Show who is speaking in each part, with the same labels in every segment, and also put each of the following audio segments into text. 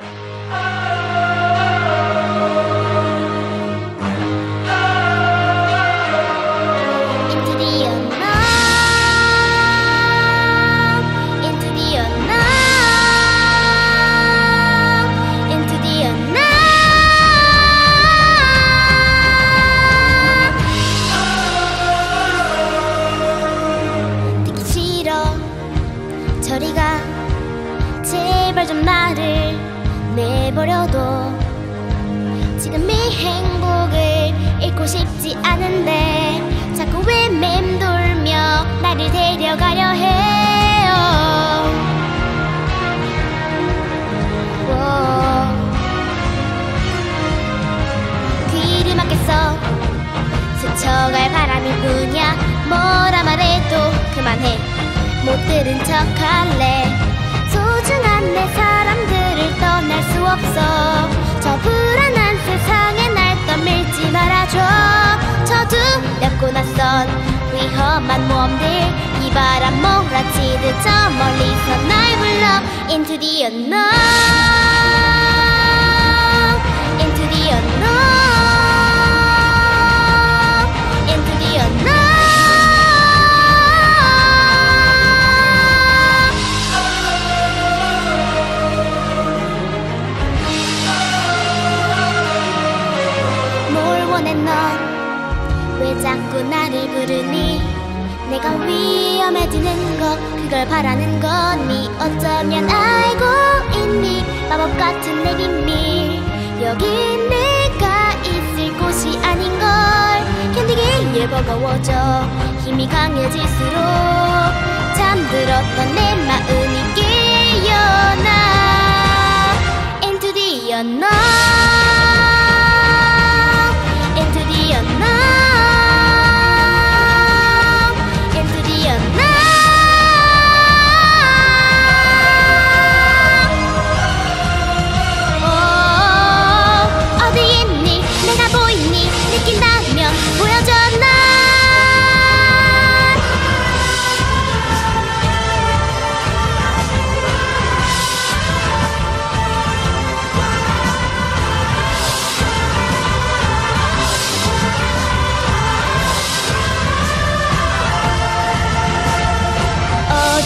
Speaker 1: you 내버려둬. 지금 이 행복을 잃고 싶지 않은데 자꾸 왜 맴돌며 나를 데려가려 해요 오. 귀를 막겠어 스쳐갈 바람일 뿐이야 뭐라 말해도 그만해 못 들은 척 할래 몸들 이 바람 몰아치듯 저 멀리서 날 불러 Into the unknown Into the unknown 왜 자꾸 나를 부르니 내가 위험해지는 거 그걸 바라는 거니. 어쩌면 알고 있니? 마법 같은 내 비밀. 여긴 내가 있을 곳이 아닌걸. 견디기에 버거워져. 힘이 강해질수록 잠들었던 내 마음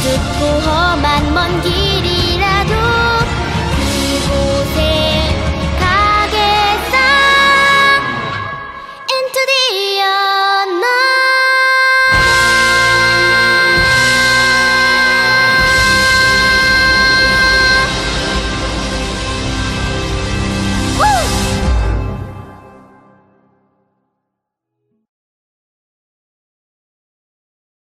Speaker 1: 어둡고 험한 먼길.